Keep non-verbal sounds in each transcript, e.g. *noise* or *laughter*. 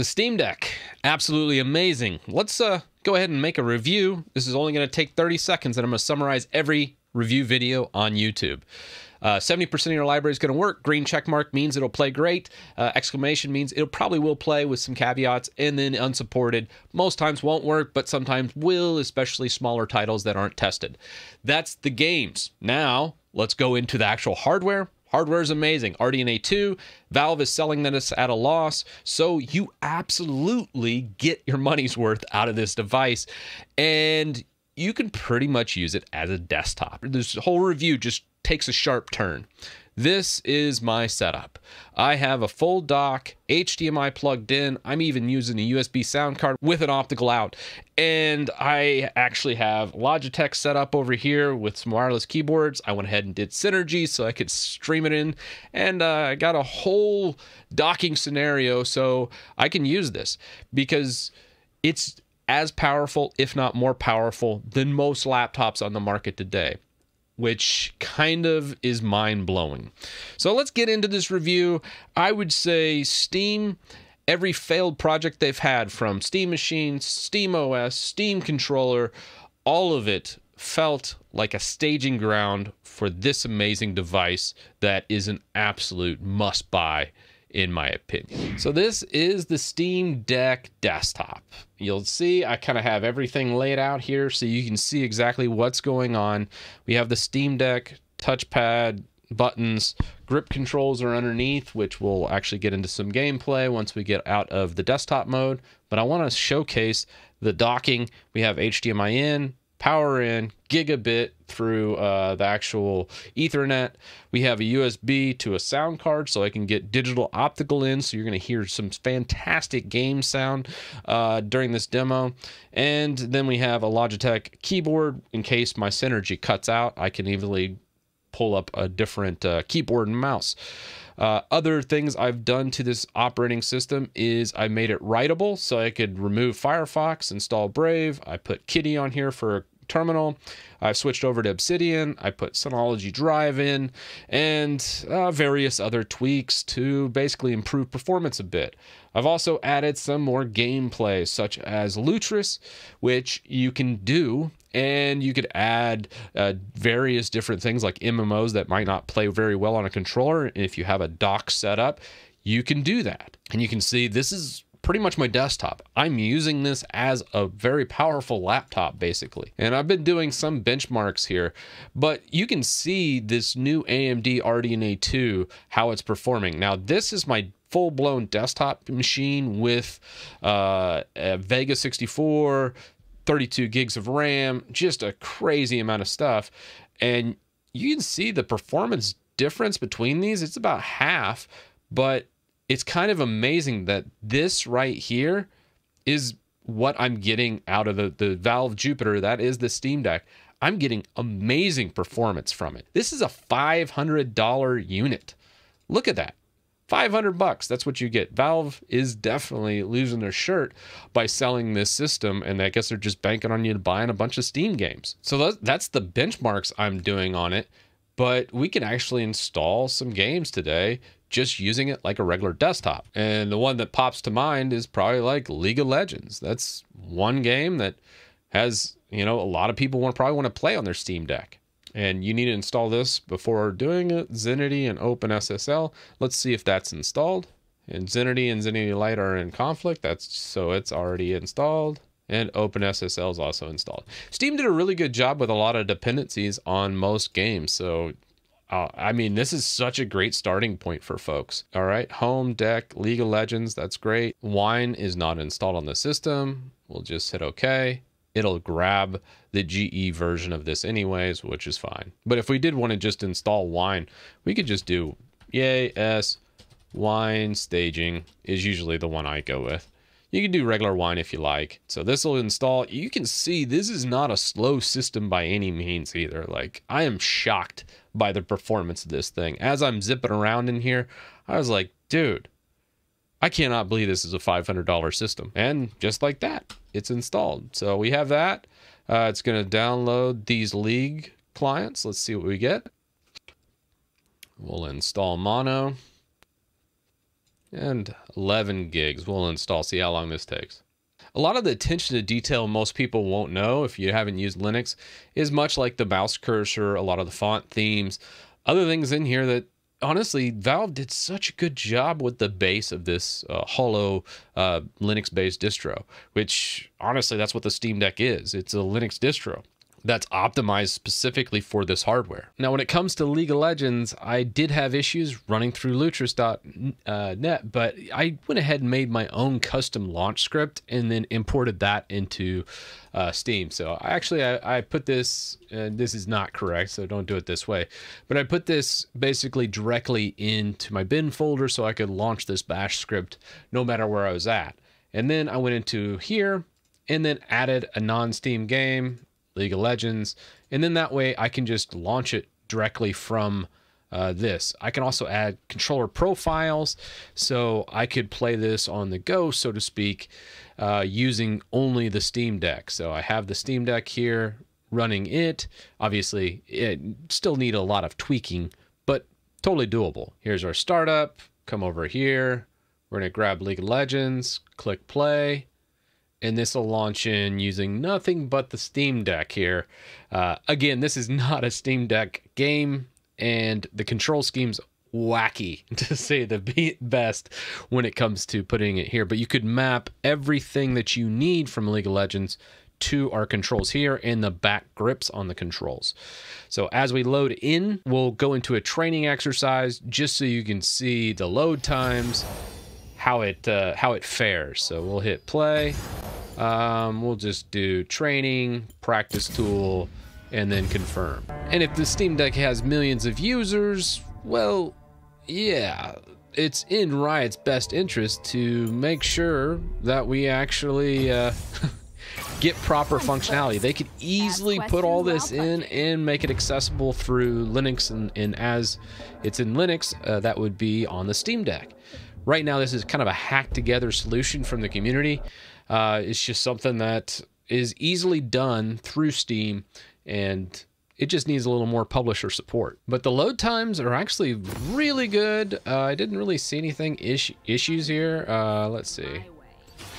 The Steam Deck, absolutely amazing. Let's uh, go ahead and make a review. This is only going to take 30 seconds, and I'm going to summarize every review video on YouTube. Uh, 70% of your library is going to work. Green check mark means it'll play great. Uh, exclamation means it probably will play with some caveats. And then unsupported most times won't work, but sometimes will, especially smaller titles that aren't tested. That's the games. Now, let's go into the actual hardware. Hardware is amazing. RDNA 2, Valve is selling this at a loss. So you absolutely get your money's worth out of this device. And you can pretty much use it as a desktop. This whole review just takes a sharp turn. This is my setup. I have a full dock, HDMI plugged in. I'm even using a USB sound card with an optical out. And I actually have Logitech set up over here with some wireless keyboards. I went ahead and did Synergy so I could stream it in. And uh, I got a whole docking scenario so I can use this because it's as powerful, if not more powerful, than most laptops on the market today which kind of is mind blowing. So let's get into this review. I would say Steam, every failed project they've had from Steam Machine, Steam OS, Steam Controller, all of it felt like a staging ground for this amazing device that is an absolute must buy in my opinion. So this is the Steam Deck desktop. You'll see I kind of have everything laid out here so you can see exactly what's going on. We have the Steam Deck touchpad, buttons, grip controls are underneath, which we'll actually get into some gameplay once we get out of the desktop mode. But I want to showcase the docking. We have HDMI in, power in, gigabit through uh, the actual Ethernet. We have a USB to a sound card, so I can get digital optical in. So you're going to hear some fantastic game sound uh, during this demo. And then we have a Logitech keyboard in case my Synergy cuts out. I can easily pull up a different uh, keyboard and mouse. Uh, other things I've done to this operating system is I made it writable so I could remove Firefox, install Brave. I put Kitty on here for terminal. I've switched over to Obsidian. I put Synology Drive in and uh, various other tweaks to basically improve performance a bit. I've also added some more gameplay, such as Lutris, which you can do and you could add uh, various different things like MMOs that might not play very well on a controller. If you have a dock set up, you can do that. And you can see this is pretty much my desktop. I'm using this as a very powerful laptop, basically. And I've been doing some benchmarks here, but you can see this new AMD RDNA 2, how it's performing. Now, this is my full-blown desktop machine with uh, a Vega 64, 32 gigs of RAM, just a crazy amount of stuff. And you can see the performance difference between these. It's about half, but it's kind of amazing that this right here is what I'm getting out of the, the Valve Jupiter. That is the Steam Deck. I'm getting amazing performance from it. This is a $500 unit. Look at that. 500 bucks. That's what you get. Valve is definitely losing their shirt by selling this system. And I guess they're just banking on you buying a bunch of Steam games. So that's the benchmarks I'm doing on it. But we can actually install some games today just using it like a regular desktop. And the one that pops to mind is probably like League of Legends. That's one game that has, you know, a lot of people want probably want to play on their Steam Deck. And you need to install this before doing it. Zenity and OpenSSL. Let's see if that's installed. And Zenity and Zenity Lite are in conflict. That's so it's already installed. And OpenSSL is also installed. Steam did a really good job with a lot of dependencies on most games. So uh, I mean, this is such a great starting point for folks. All right, home deck, League of Legends, that's great. Wine is not installed on the system. We'll just hit OK. It'll grab the GE version of this anyways, which is fine. But if we did want to just install Wine, we could just do yay s wine staging is usually the one I go with. You can do regular wine if you like. So this will install. You can see this is not a slow system by any means either. Like I am shocked by the performance of this thing. As I'm zipping around in here, I was like, dude, I cannot believe this is a $500 system. And just like that, it's installed. So we have that. Uh, it's going to download these League clients. Let's see what we get. We'll install Mono. And 11 gigs. We'll install, see how long this takes. A lot of the attention to detail most people won't know if you haven't used Linux is much like the mouse cursor, a lot of the font themes, other things in here that honestly, Valve did such a good job with the base of this uh, Holo uh, Linux based distro, which honestly, that's what the Steam Deck is. It's a Linux distro that's optimized specifically for this hardware. Now, when it comes to League of Legends, I did have issues running through Lutris.net, but I went ahead and made my own custom launch script and then imported that into uh, Steam. So I actually I, I put this, and this is not correct, so don't do it this way, but I put this basically directly into my bin folder so I could launch this bash script no matter where I was at. And then I went into here and then added a non-Steam game League of Legends. And then that way I can just launch it directly from uh, this. I can also add controller profiles, so I could play this on the go, so to speak, uh, using only the Steam Deck. So I have the Steam Deck here running it. Obviously, it still need a lot of tweaking, but totally doable. Here's our startup. Come over here. We're going to grab League of Legends, click play and this will launch in using nothing but the Steam Deck here. Uh, again, this is not a Steam Deck game, and the control scheme's wacky *laughs* to say the best when it comes to putting it here. But you could map everything that you need from League of Legends to our controls here and the back grips on the controls. So as we load in, we'll go into a training exercise just so you can see the load times, how it uh, how it fares. So we'll hit play um, we'll just do training, practice tool, and then confirm. And if the Steam Deck has millions of users, well, yeah, it's in Riot's best interest to make sure that we actually uh, *laughs* get proper functionality. They could easily put all this in and make it accessible through Linux, and, and as it's in Linux, uh, that would be on the Steam Deck. Right now, this is kind of a hacked together solution from the community. Uh, it's just something that is easily done through Steam and it just needs a little more publisher support. But the load times are actually really good. Uh, I didn't really see anything is issues here. Uh, let's see.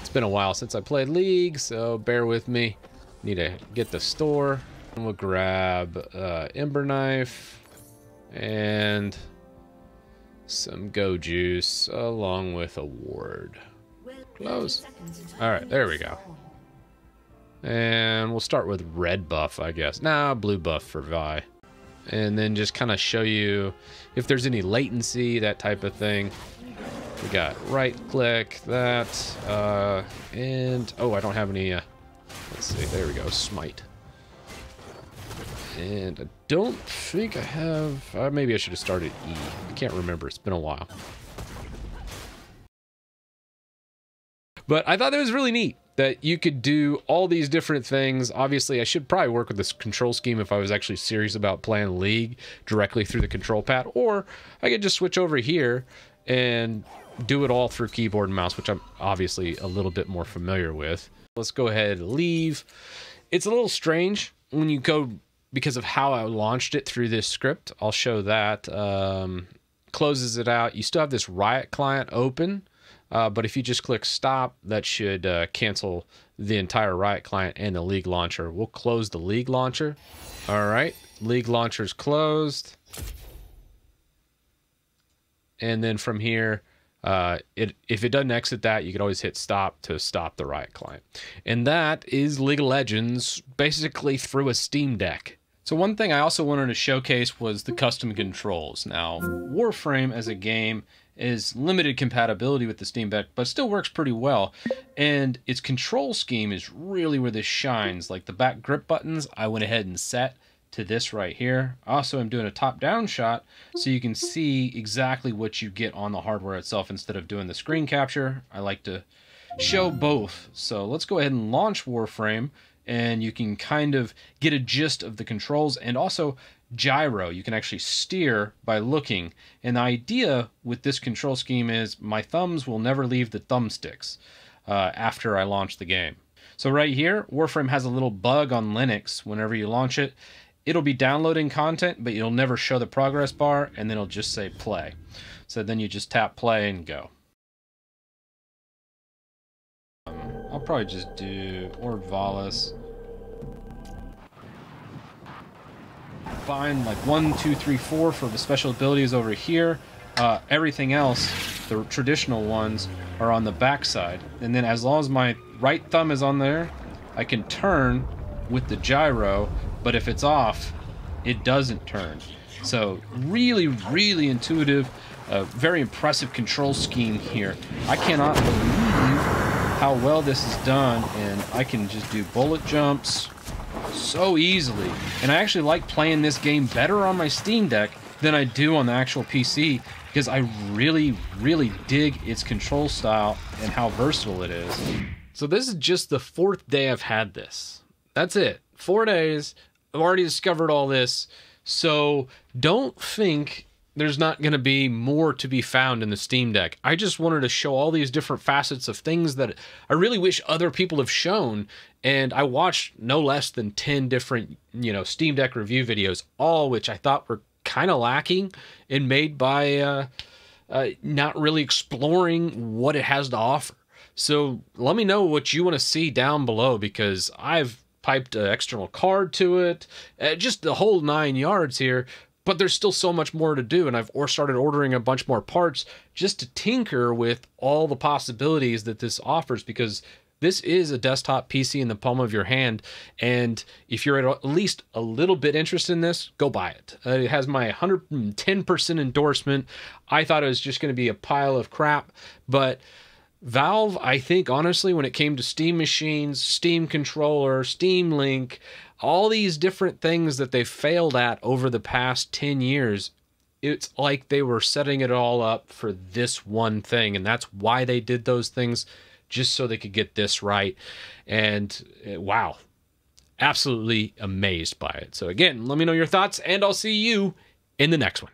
It's been a while since I played League, so bear with me. Need to get the store. And we'll grab uh, Ember Knife and some Go Juice along with a Ward. Close. Alright, there we go. And we'll start with red buff, I guess. Nah, blue buff for Vi. And then just kind of show you if there's any latency, that type of thing. We got right click, that, uh, and, oh, I don't have any, uh, let's see, there we go, smite. And I don't think I have, uh, maybe I should have started E. I can't remember, it's been a while. But I thought that was really neat that you could do all these different things. Obviously, I should probably work with this control scheme if I was actually serious about playing League directly through the control pad, or I could just switch over here and do it all through keyboard and mouse, which I'm obviously a little bit more familiar with. Let's go ahead leave. It's a little strange when you go because of how I launched it through this script. I'll show that. Um, closes it out. You still have this Riot client open uh, but if you just click stop, that should uh, cancel the entire Riot client and the League launcher. We'll close the League launcher. All right, League launcher's closed. And then from here, uh, it if it doesn't exit that, you can always hit stop to stop the Riot client. And that is League of Legends basically through a Steam Deck. So one thing I also wanted to showcase was the custom controls. Now, Warframe as a game is limited compatibility with the Steam Deck, but still works pretty well. And its control scheme is really where this shines. Like the back grip buttons, I went ahead and set to this right here. Also, I'm doing a top-down shot so you can see exactly what you get on the hardware itself instead of doing the screen capture. I like to show both. So let's go ahead and launch Warframe and you can kind of get a gist of the controls and also gyro. You can actually steer by looking. And the idea with this control scheme is my thumbs will never leave the thumbsticks uh, after I launch the game. So right here, Warframe has a little bug on Linux. Whenever you launch it, it'll be downloading content, but you'll never show the progress bar, and then it'll just say play. So then you just tap play and go. Probably just do or Valis. Find like one, two, three, four for the special abilities over here. Uh, everything else, the traditional ones, are on the back side. And then as long as my right thumb is on there, I can turn with the gyro, but if it's off, it doesn't turn. So really, really intuitive, uh, very impressive control scheme here. I cannot believe how well this is done, and I can just do bullet jumps so easily. And I actually like playing this game better on my Steam Deck than I do on the actual PC because I really, really dig its control style and how versatile it is. So this is just the fourth day I've had this. That's it. Four days. I've already discovered all this. So don't think there's not going to be more to be found in the Steam Deck. I just wanted to show all these different facets of things that I really wish other people have shown. And I watched no less than 10 different, you know, Steam Deck review videos, all which I thought were kind of lacking and made by uh, uh, not really exploring what it has to offer. So let me know what you want to see down below because I've piped an external card to it, uh, just the whole nine yards here. But there's still so much more to do, and I've or started ordering a bunch more parts just to tinker with all the possibilities that this offers because this is a desktop PC in the palm of your hand. And if you're at least a little bit interested in this, go buy it. Uh, it has my 110% endorsement. I thought it was just going to be a pile of crap, but Valve, I think, honestly, when it came to Steam machines, Steam controller, Steam Link, all these different things that they failed at over the past 10 years, it's like they were setting it all up for this one thing. And that's why they did those things, just so they could get this right. And uh, wow, absolutely amazed by it. So, again, let me know your thoughts, and I'll see you in the next one.